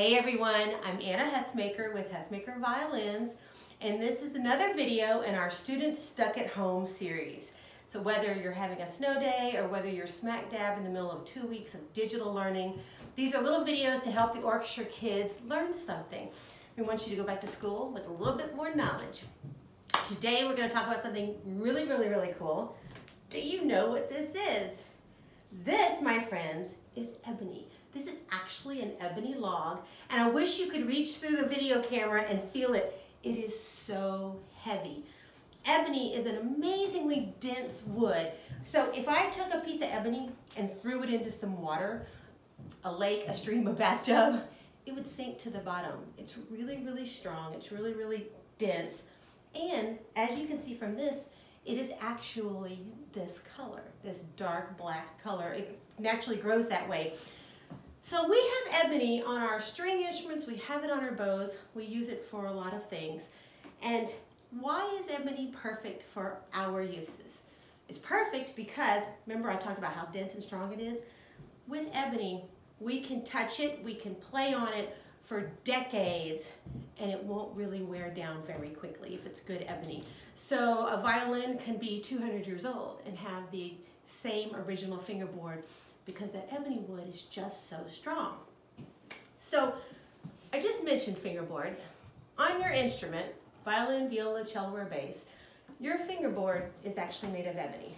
Hey everyone, I'm Anna Huthmaker with Huthmaker Violins, and this is another video in our Students Stuck at Home series. So whether you're having a snow day or whether you're smack dab in the middle of two weeks of digital learning, these are little videos to help the orchestra kids learn something. We want you to go back to school with a little bit more knowledge. Today we're going to talk about something really, really, really cool. Do you know what this is? This, my friends, is ebony. Actually an ebony log, and I wish you could reach through the video camera and feel it. It is so heavy. Ebony is an amazingly dense wood. So if I took a piece of ebony and threw it into some water, a lake, a stream, a bathtub, it would sink to the bottom. It's really, really strong. It's really, really dense. And as you can see from this, it is actually this color, this dark black color. It naturally grows that way. So we have ebony on our string instruments, we have it on our bows, we use it for a lot of things. And why is ebony perfect for our uses? It's perfect because, remember I talked about how dense and strong it is? With ebony, we can touch it, we can play on it for decades, and it won't really wear down very quickly if it's good ebony. So a violin can be 200 years old and have the same original fingerboard because that ebony wood is just so strong. So I just mentioned fingerboards. On your instrument, violin, viola, cello, or bass, your fingerboard is actually made of ebony.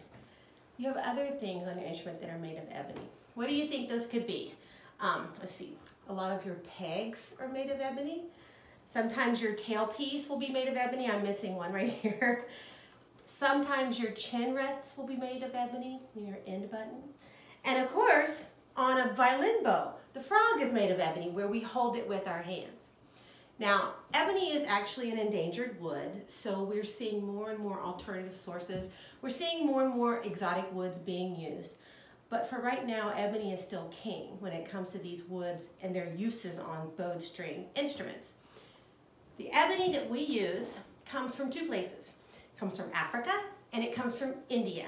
You have other things on your instrument that are made of ebony. What do you think those could be? Um, let's see, a lot of your pegs are made of ebony. Sometimes your tailpiece will be made of ebony. I'm missing one right here. Sometimes your chin rests will be made of ebony, near your end button. And of course, on a violin bow, the frog is made of ebony where we hold it with our hands. Now, ebony is actually an endangered wood, so we're seeing more and more alternative sources. We're seeing more and more exotic woods being used. But for right now, ebony is still king when it comes to these woods and their uses on bowed string instruments. The ebony that we use comes from two places. Comes from Africa and it comes from India.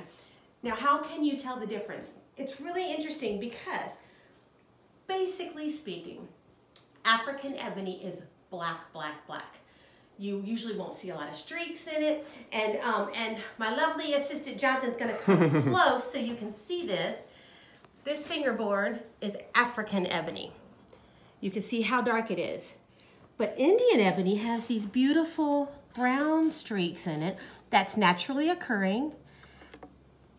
Now, how can you tell the difference? It's really interesting because, basically speaking, African ebony is black, black, black. You usually won't see a lot of streaks in it. And, um, and my lovely assistant Jonathan's gonna come close so you can see this. This fingerboard is African ebony. You can see how dark it is. But Indian ebony has these beautiful brown streaks in it that's naturally occurring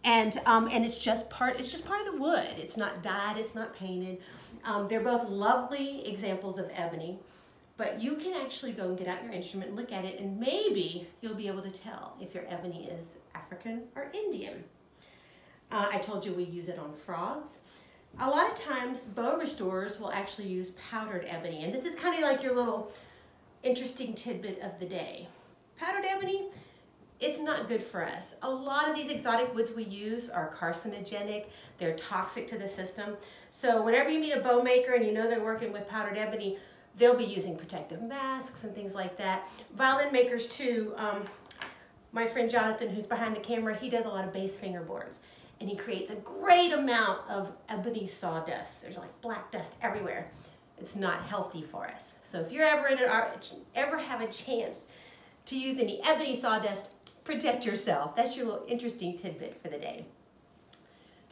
and um, and it's just part it's just part of the wood. It's not dyed. It's not painted. Um, they're both lovely examples of ebony, but you can actually go and get out your instrument, look at it, and maybe you'll be able to tell if your ebony is African or Indian. Uh, I told you we use it on frogs. A lot of times, bow restorers will actually use powdered ebony, and this is kind of like your little interesting tidbit of the day. Powdered ebony it's not good for us. A lot of these exotic woods we use are carcinogenic. They're toxic to the system. So whenever you meet a bow maker and you know they're working with powdered ebony, they'll be using protective masks and things like that. Violin makers too. Um, my friend Jonathan, who's behind the camera, he does a lot of bass fingerboards. And he creates a great amount of ebony sawdust. There's like black dust everywhere. It's not healthy for us. So if you're ever in an, art ever have a chance to use any ebony sawdust, protect yourself. That's your little interesting tidbit for the day.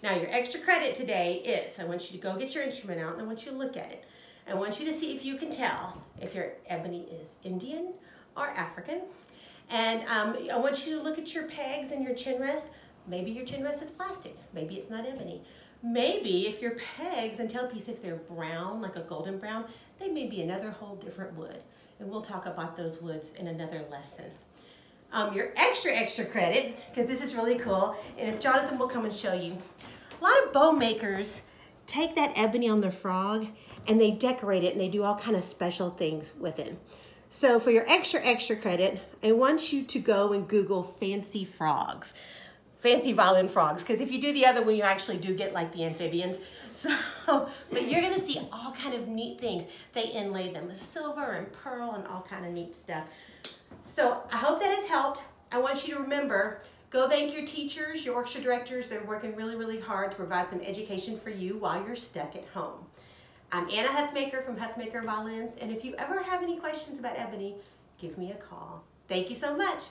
Now your extra credit today is, I want you to go get your instrument out and I want you to look at it. I want you to see if you can tell if your ebony is Indian or African. And um, I want you to look at your pegs and your chin rest. Maybe your chin rest is plastic. Maybe it's not ebony. Maybe if your pegs and tailpiece, if they're brown, like a golden brown, they may be another whole different wood. And we'll talk about those woods in another lesson um, your extra, extra credit, because this is really cool, and if Jonathan will come and show you. A lot of bow makers take that ebony on the frog and they decorate it and they do all kind of special things with it. So for your extra, extra credit, I want you to go and Google fancy frogs, fancy violin frogs, because if you do the other one, you actually do get like the amphibians. So, but you're gonna see all kind of neat things. They inlay them with silver and pearl and all kind of neat stuff. So I hope that has helped. I want you to remember, go thank your teachers, your orchestra directors. They're working really, really hard to provide some education for you while you're stuck at home. I'm Anna Huthmaker from Huthmaker Violins, and if you ever have any questions about ebony, give me a call. Thank you so much.